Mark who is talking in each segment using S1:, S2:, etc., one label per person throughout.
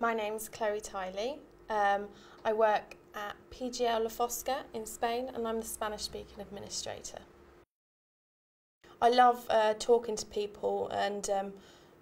S1: My name's Chloe Tiley. Um, I work at PGL La Fosca in Spain and I'm the Spanish speaking administrator. I love uh, talking to people and um,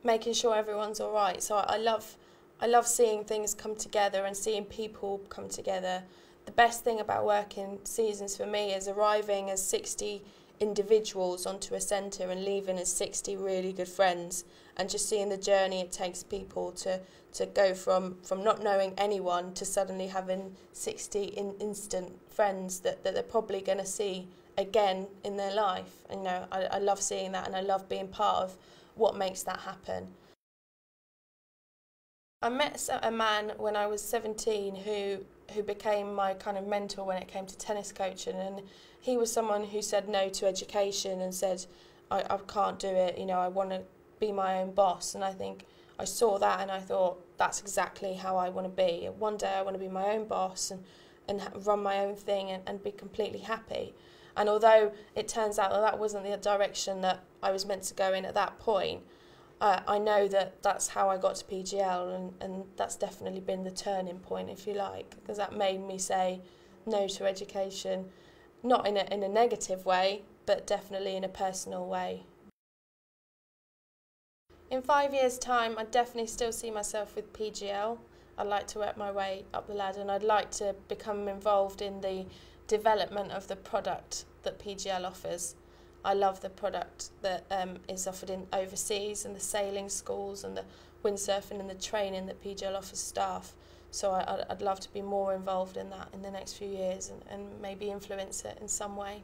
S1: making sure everyone's all right. So I, I love I love seeing things come together and seeing people come together. The best thing about working seasons for me is arriving as 60 individuals onto a centre and leaving as 60 really good friends and just seeing the journey it takes people to to go from from not knowing anyone to suddenly having 60 in, instant friends that, that they're probably going to see again in their life. And you know I, I love seeing that and I love being part of what makes that happen. I met a man when I was 17 who who became my kind of mentor when it came to tennis coaching and he was someone who said no to education and said I, I can't do it you know I want to be my own boss. And I think I saw that and I thought that's exactly how I want to be. One day I want to be my own boss and and run my own thing and, and be completely happy. And although it turns out that that wasn't the direction that I was meant to go in at that point I know that that's how I got to PGL, and, and that's definitely been the turning point, if you like, because that made me say no to education, not in a, in a negative way, but definitely in a personal way. In five years' time, I definitely still see myself with PGL. I'd like to work my way up the ladder and I'd like to become involved in the development of the product that PGL offers. I love the product that um, is offered in overseas and the sailing schools and the windsurfing and the training that PGL offers staff. So I, I'd love to be more involved in that in the next few years and, and maybe influence it in some way.